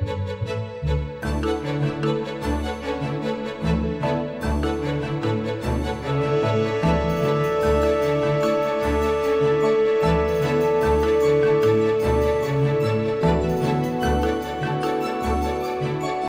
Música